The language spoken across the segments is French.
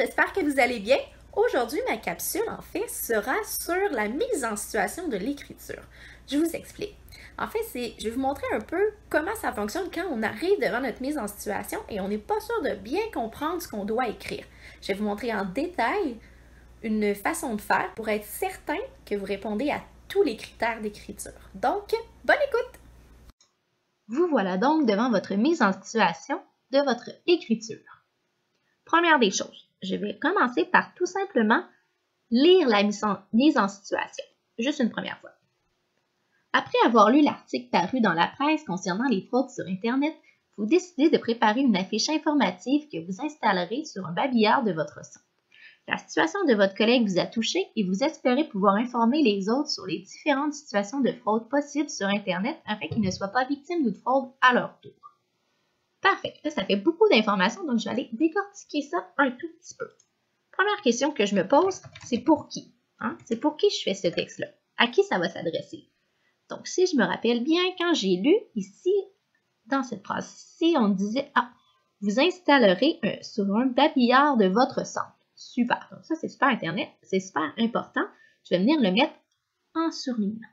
j'espère que vous allez bien. Aujourd'hui, ma capsule, en fait, sera sur la mise en situation de l'écriture. Je vous explique. En fait, je vais vous montrer un peu comment ça fonctionne quand on arrive devant notre mise en situation et on n'est pas sûr de bien comprendre ce qu'on doit écrire. Je vais vous montrer en détail une façon de faire pour être certain que vous répondez à tous les critères d'écriture. Donc, bonne écoute! Vous voilà donc devant votre mise en situation de votre écriture. Première des choses, je vais commencer par tout simplement lire la mise en, situation, juste une première fois. Après avoir lu l'article paru dans la presse concernant les fraudes sur Internet, vous décidez de préparer une affiche informative que vous installerez sur un babillard de votre centre. La situation de votre collègue vous a touché et vous espérez pouvoir informer les autres sur les différentes situations de fraude possibles sur Internet afin qu'ils ne soient pas victimes d'une fraude à leur tour. Parfait. Là, ça fait beaucoup d'informations, donc je vais aller décortiquer ça un tout petit peu. Première question que je me pose, c'est pour qui? Hein? C'est pour qui je fais ce texte-là? À qui ça va s'adresser? Donc, si je me rappelle bien, quand j'ai lu ici, dans cette phrase-ci, on disait Ah, vous installerez sur un babillard de votre centre. Super. Donc, ça, c'est super Internet. C'est super important. Je vais venir le mettre en surlignant.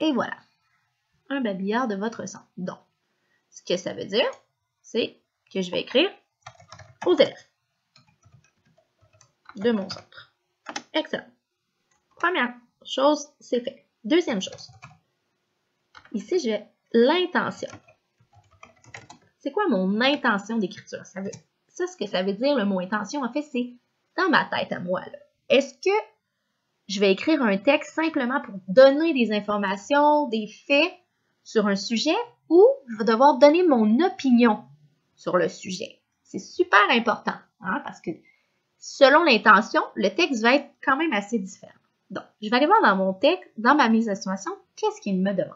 Et voilà. Un babillard de votre centre. Donc, ce que ça veut dire, c'est que je vais écrire aux élèves de mon centre. Excellent. Première chose, c'est fait. Deuxième chose. Ici, j'ai l'intention. C'est quoi mon intention d'écriture? Ça, ça, ce que ça veut dire, le mot intention, en fait, c'est dans ma tête à moi. Est-ce que je vais écrire un texte simplement pour donner des informations, des faits sur un sujet ou je vais devoir donner mon opinion sur le sujet. C'est super important hein, parce que selon l'intention, le texte va être quand même assez différent. Donc, je vais aller voir dans mon texte, dans ma mise à situation, qu'est-ce qu'il me demande.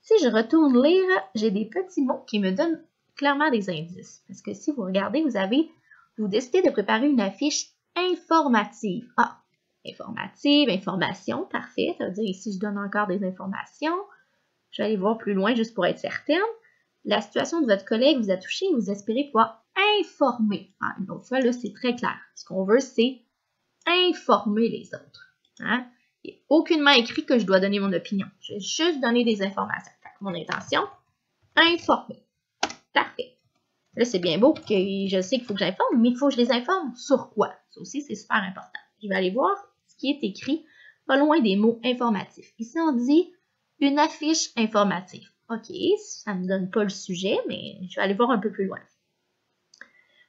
Si je retourne lire, j'ai des petits mots qui me donnent clairement des indices. Parce que si vous regardez, vous avez, vous décidez de préparer une affiche informative. Ah, informative, information, parfait. Ça veut dire ici, je donne encore des informations. Je vais aller voir plus loin juste pour être certaine. La situation de votre collègue vous a touché et vous espérez pouvoir informer. Ah, une autre fois, là, c'est très clair. Ce qu'on veut, c'est informer les autres. Hein? Il n'est aucunement écrit que je dois donner mon opinion. Je vais juste donner des informations. mon intention, informer. Parfait. Là, c'est bien beau que je sais qu'il faut que j'informe, mais il faut que je les informe sur quoi? Ça aussi, c'est super important. Je vais aller voir ce qui est écrit pas loin des mots informatifs. Ici, on dit une affiche informative. OK, ça ne me donne pas le sujet, mais je vais aller voir un peu plus loin.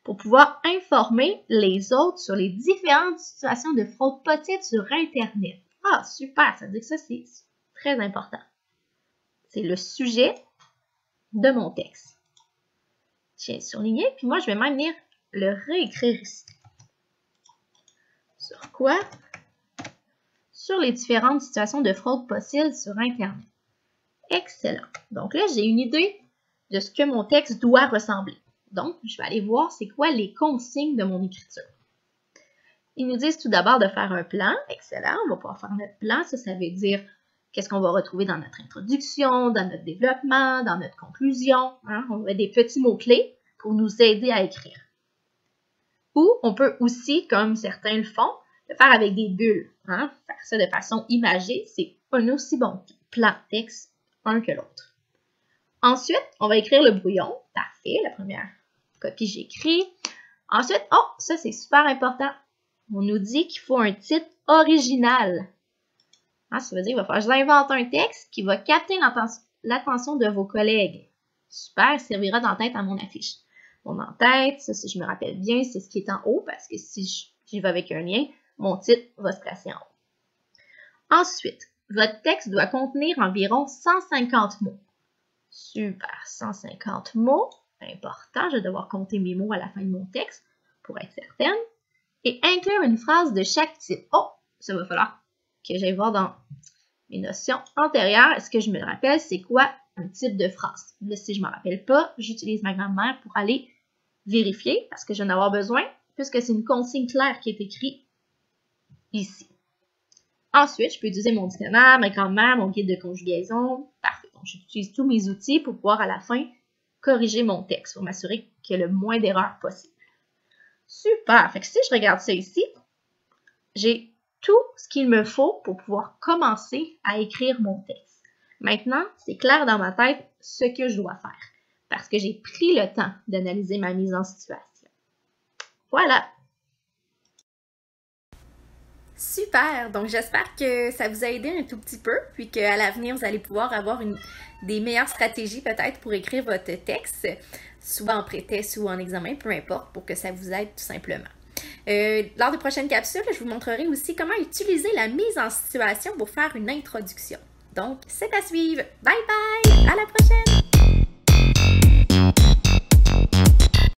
Pour pouvoir informer les autres sur les différentes situations de fraude possibles sur Internet. Ah, super, ça veut dire que ça, c'est très important. C'est le sujet de mon texte. Tiens, surligné, puis moi, je vais même venir le réécrire ici. Sur quoi? Sur les différentes situations de fraude possibles sur Internet. Excellent. Donc là, j'ai une idée de ce que mon texte doit ressembler. Donc, je vais aller voir c'est quoi les consignes de mon écriture. Ils nous disent tout d'abord de faire un plan. Excellent, on va pouvoir faire notre plan. Ça, ça veut dire qu'est-ce qu'on va retrouver dans notre introduction, dans notre développement, dans notre conclusion. Hein. On va des petits mots-clés pour nous aider à écrire. Ou on peut aussi, comme certains le font, le faire avec des bulles. Hein? Faire ça de façon imagée, c'est un aussi bon plan texte un que l'autre. Ensuite, on va écrire le brouillon. Parfait, la première copie j'écris. Ensuite, oh, ça c'est super important. On nous dit qu'il faut un titre original. Hein, ça veut dire qu'il va falloir que j'invente un texte qui va capter l'attention de vos collègues. Super, servira d'en-tête à mon affiche. Mon en-tête, ça si je me rappelle bien, c'est ce qui est en haut parce que si j'y vais avec un lien, mon titre va se placer en haut. Ensuite, votre texte doit contenir environ 150 mots. Super, 150 mots. Important, je vais devoir compter mes mots à la fin de mon texte pour être certaine. Et inclure une phrase de chaque type. Oh, ça va falloir que j'aille voir dans mes notions antérieures. Est-ce que je me rappelle, c'est quoi un type de phrase? Là, si je ne me rappelle pas, j'utilise ma grand-mère pour aller vérifier parce que je vais en avoir besoin puisque c'est une consigne claire qui est écrite ici. Ensuite, je peux utiliser mon dictionnaire, ma grand-mère, mon guide de conjugaison. Parfait. Donc, j'utilise tous mes outils pour pouvoir à la fin corriger mon texte pour m'assurer qu'il y a le moins d'erreurs possible. Super! Fait que si je regarde ça ici, j'ai tout ce qu'il me faut pour pouvoir commencer à écrire mon texte. Maintenant, c'est clair dans ma tête ce que je dois faire parce que j'ai pris le temps d'analyser ma mise en situation. Voilà! Super! Donc j'espère que ça vous a aidé un tout petit peu, puis qu'à l'avenir, vous allez pouvoir avoir des meilleures stratégies peut-être pour écrire votre texte, soit en pré-test ou en examen, peu importe, pour que ça vous aide tout simplement. Euh, lors de prochaines capsules, je vous montrerai aussi comment utiliser la mise en situation pour faire une introduction. Donc, c'est à suivre. Bye bye! À la prochaine!